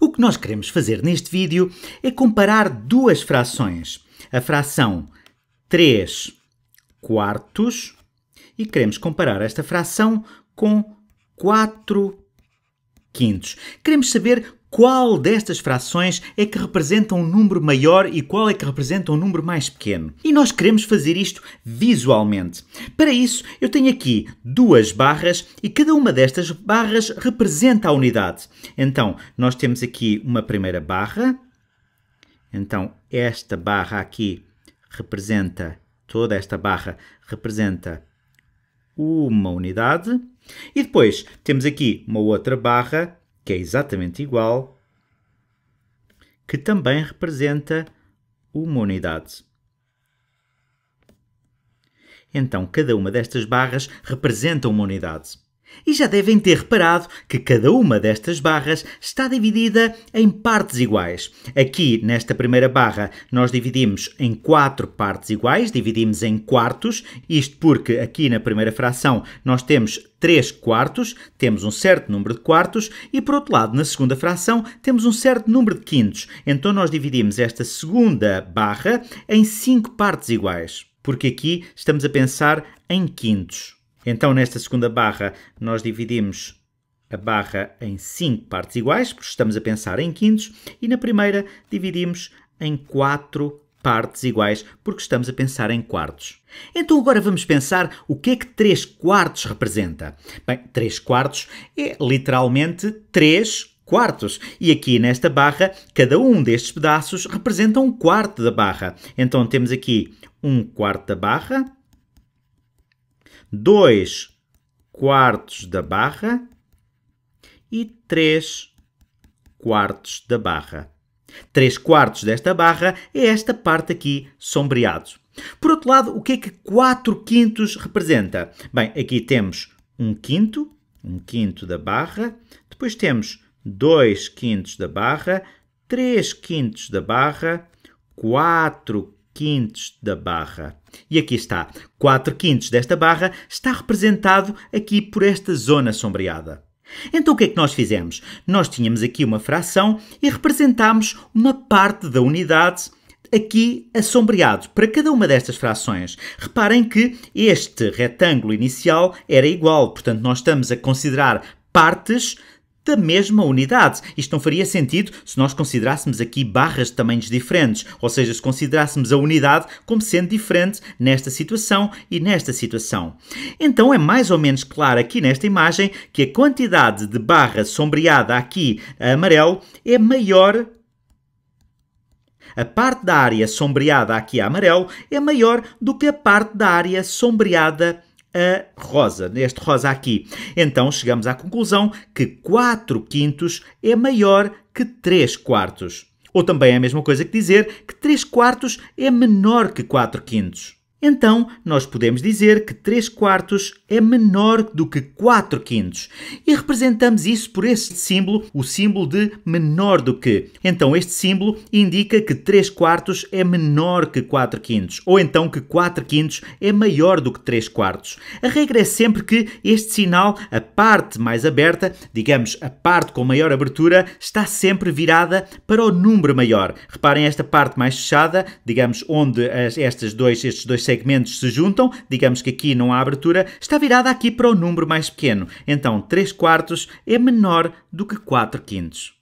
O que nós queremos fazer neste vídeo é comparar duas frações. A fração 3 quartos e queremos comparar esta fração com 4 quintos. Queremos saber qual destas frações é que representa um número maior e qual é que representa um número mais pequeno. E nós queremos fazer isto visualmente. Para isso, eu tenho aqui duas barras e cada uma destas barras representa a unidade. Então, nós temos aqui uma primeira barra. Então, esta barra aqui representa, toda esta barra representa uma unidade. E depois temos aqui uma outra barra que é exatamente igual, que também representa uma unidade. Então, cada uma destas barras representa uma unidade. E já devem ter reparado que cada uma destas barras está dividida em partes iguais. Aqui, nesta primeira barra, nós dividimos em quatro partes iguais, dividimos em quartos, isto porque aqui na primeira fração nós temos 3 quartos, temos um certo número de quartos, e por outro lado, na segunda fração, temos um certo número de quintos. Então nós dividimos esta segunda barra em 5 partes iguais, porque aqui estamos a pensar em quintos. Então, nesta segunda barra, nós dividimos a barra em 5 partes iguais, porque estamos a pensar em quintos, e na primeira dividimos em 4 partes iguais, porque estamos a pensar em quartos. Então agora vamos pensar o que é que 3 quartos representa. Bem, 3 quartos é literalmente 3 quartos. E aqui nesta barra, cada um destes pedaços representa um quarto da barra. Então temos aqui um quarto da barra, 2 quartos da barra e 3 quartos da barra. 3 quartos desta barra é esta parte aqui sombreado. Por outro lado, o que é que 4 quintos representa? Bem, aqui temos 1 um quinto, 1 um quinto da barra, depois temos 2 quintos da barra, 3 quintos da barra, 4 quintos da barra. E aqui está, 4 quintos desta barra está representado aqui por esta zona sombreada. Então o que é que nós fizemos? Nós tínhamos aqui uma fração e representámos uma parte da unidade aqui assombreado para cada uma destas frações. Reparem que este retângulo inicial era igual, portanto nós estamos a considerar partes da mesma unidade. Isto não faria sentido se nós considerássemos aqui barras de tamanhos diferentes, ou seja, se considerássemos a unidade como sendo diferente nesta situação e nesta situação. Então é mais ou menos claro aqui nesta imagem que a quantidade de barra sombreada aqui a amarelo é maior a parte da área sombreada aqui a amarelo é maior do que a parte da área sombreada a rosa, neste rosa aqui. Então chegamos à conclusão que 4 quintos é maior que 3 quartos. Ou também é a mesma coisa que dizer que 3 quartos é menor que 4 quintos. Então, nós podemos dizer que 3 quartos é menor do que 4 quintos. E representamos isso por este símbolo, o símbolo de menor do que. Então, este símbolo indica que 3 quartos é menor que 4 quintos. Ou então que 4 quintos é maior do que 3 quartos. A regra é sempre que este sinal, a parte mais aberta, digamos a parte com maior abertura, está sempre virada para o número maior. Reparem esta parte mais fechada, digamos onde as, estas dois, estes dois segmentos se juntam, digamos que aqui não há abertura, está virada aqui para o número mais pequeno. Então, 3 quartos é menor do que 4 quintos.